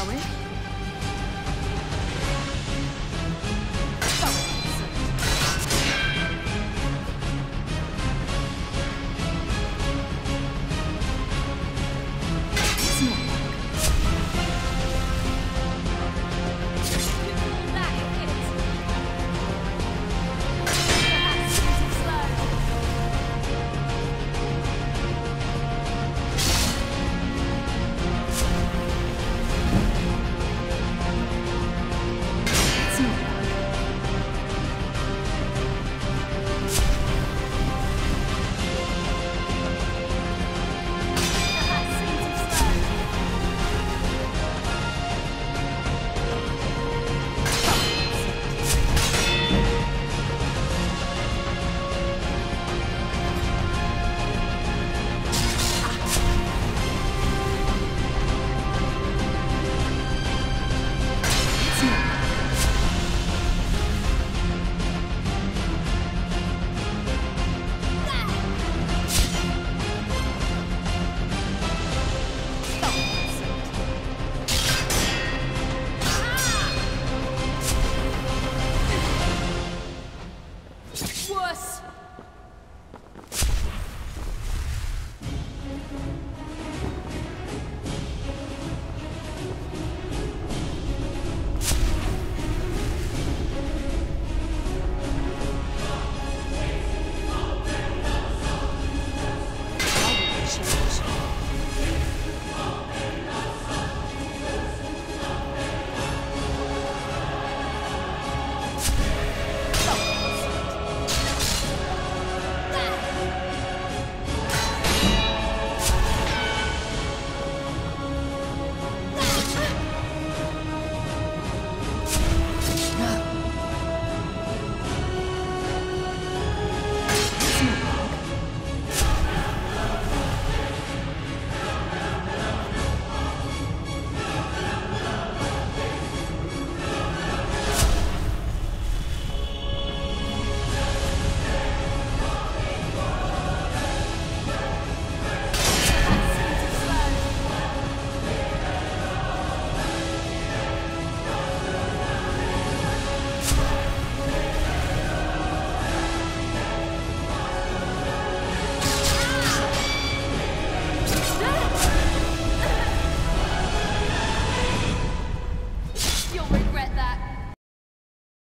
shall we? us.